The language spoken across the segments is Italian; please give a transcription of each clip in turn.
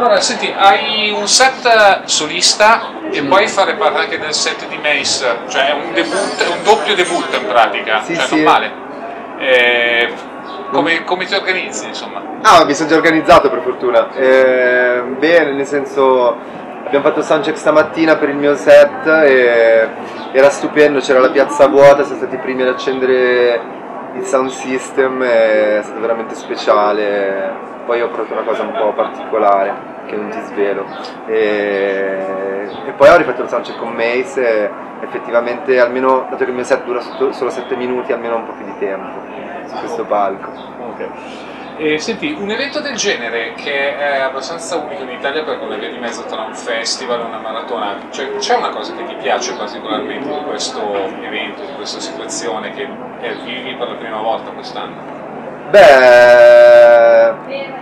Allora, senti, hai un set solista e puoi fare parte anche del set di Mace, cioè un, debutto, è un doppio debutto in pratica, Sì, cioè sì. non male. Eh, come, come ti organizzi, insomma? Ah, mi sono già organizzato per fortuna. Eh, bene, nel senso abbiamo fatto soundcheck stamattina per il mio set e era stupendo, c'era la piazza vuota, siamo stati i primi ad accendere il sound system, è stato veramente speciale. Poi ho provato una cosa un po' particolare che non ti svelo. E, e poi ho rifatto il soundcheck con Mace effettivamente almeno, dato che il mio set dura solo 7 minuti, almeno un po' più di tempo su questo palco. Ok. E senti, un evento del genere che è abbastanza unico in Italia perché è una via di mezzo tra un festival e una maratona, cioè c'è una cosa che ti piace particolarmente di questo evento, di questa situazione che vivi per la prima volta quest'anno? Beh,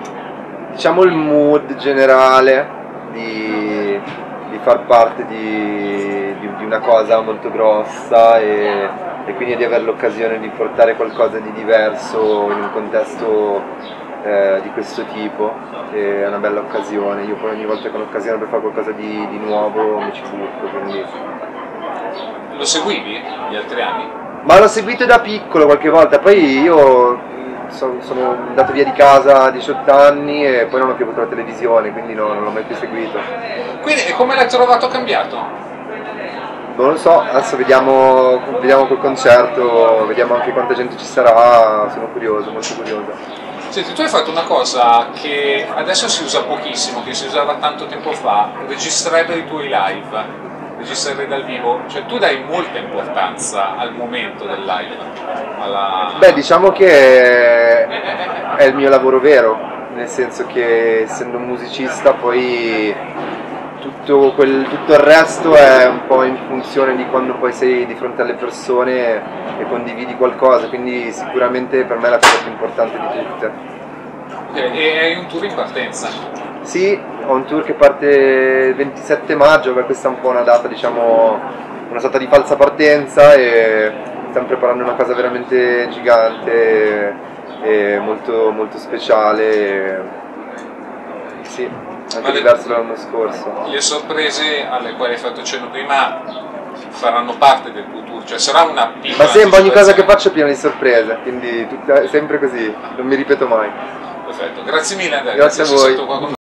diciamo il mood generale di, di far parte di, di- di una cosa molto grossa e, e quindi di avere l'occasione di portare qualcosa di diverso in un contesto eh, di questo tipo è una bella occasione. Io poi ogni volta che ho l'occasione per fare qualcosa di, di nuovo mi ci butto, quindi Lo seguivi gli altri anni? ma l'ho seguito da piccolo qualche volta, poi io mh, so- sono andato via di casa a 18 anni e poi non ho più avuto la televisione, quindi no, non l'ho mai più seguito. Quindi e come l'hai trovato cambiato? Non lo so, adesso vediamo, vediamo col concerto, vediamo anche quanta gente ci sarà, sono curioso, molto curioso. Senti, tu hai fatto una cosa che adesso si usa pochissimo, che si usava tanto tempo fa, registrare i tuoi live, registrare dal vivo, cioè tu dai molta importanza al momento del live, alla... Beh, diciamo che è il mio lavoro vero, nel senso che essendo un musicista poi tutto, quel- tutto il resto è un po' in funzione di quando poi sei di fronte alle persone e condividi qualcosa, quindi sicuramente per me è la cosa più importante di tutte. E hai un tour in partenza. Sì, ho un tour che parte il 27 maggio, beh, questa è un po' una data, diciamo, una sorta di falsa partenza e stiamo preparando una cosa veramente gigante e molto, molto speciale. Sì, anche le- diverso dall'anno scorso. Le sorprese alle quali hai fatto cenno prima faranno parte del tuo tour, cioè sarà una piccola... Ma sempre ogni cosa che faccio è piena di sorprese, quindi tutta- è sempre così, non mi ripeto mai. Perfetto, grazie mille Andrea, Grazie a voi.